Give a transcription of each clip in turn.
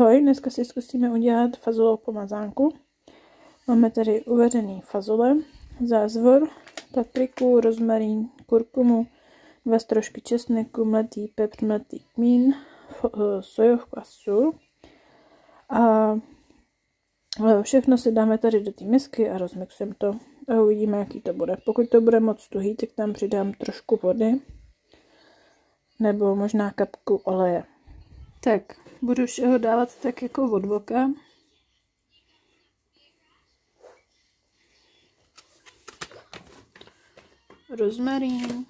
Ahoj, dneska si zkusíme udělat fazolovou pomazánku. Máme tady uvařený fazole, zázvor, papriku, rozmarín, kurkumu, dva strožky česneku, mletý pepř, mletý kmín, eh, sojovku a sůl. A eh, všechno si dáme tady do té misky a rozmixujeme to a uvidíme, jaký to bude. Pokud to bude moc tuhý, tak tam přidám trošku vody nebo možná kapku oleje. Tak, budu všeho dávat tak jako od boka. Rozmarín.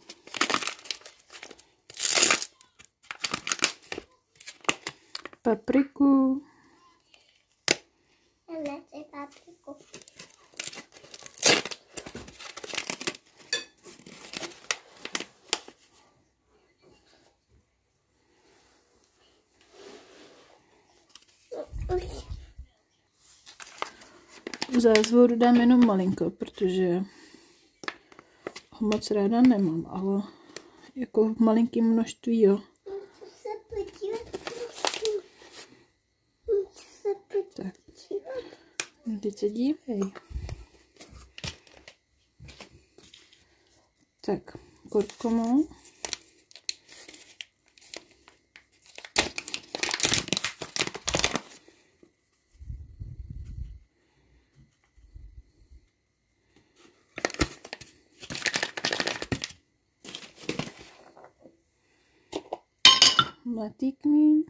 Papriku. papriku. Zázvoru dám jenom malinko, protože ho moc ráda nemám, ale jako v malinkém množství, jo. Tak. Teď se dívej. Tak, kurkumu. Mletý kmín.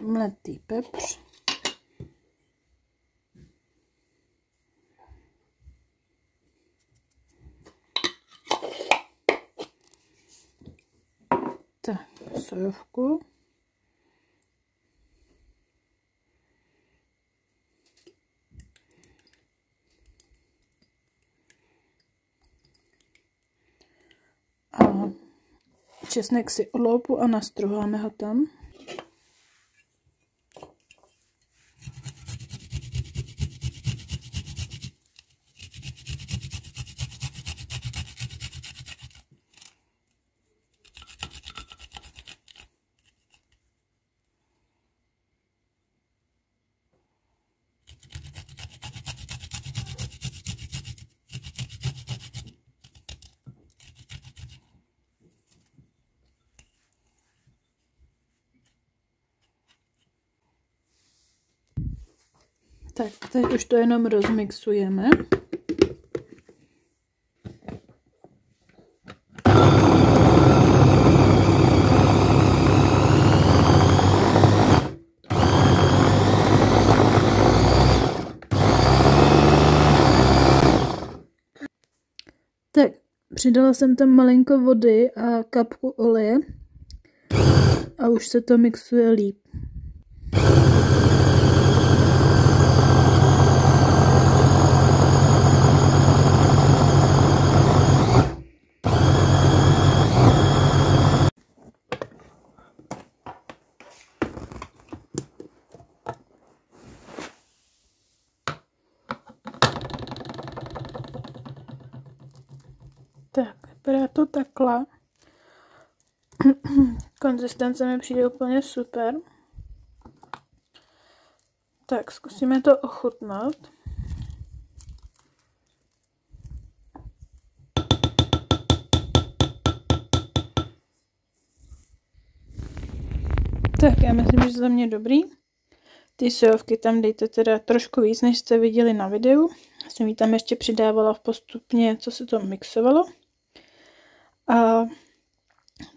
Mletý pepř. Tak, sojovku. Česnek si odloupu a nastruháme ho tam. Tak, teď už to jenom rozmixujeme. Tak, přidala jsem tam malinko vody a kapku oleje a už se to mixuje líp. Tak, vypadá to takhle. Konzistence mi přijde úplně super. Tak, zkusíme to ochutnat. Tak, já myslím, že za mě dobrý. Ty sojovky tam dejte teda trošku víc, než jste viděli na videu. Jsem ji tam ještě přidávala v postupně, co se to mixovalo. A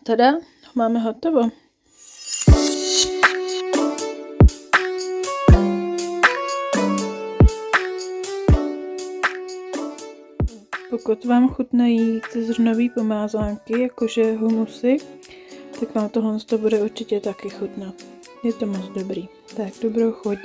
tada, máme hotovo. Pokud vám chutnají ty zrnový pomázánky, jakože humusy, tak vám tohle to bude určitě taky chutnat. Je to moc dobrý. Tak, dobrou chuť.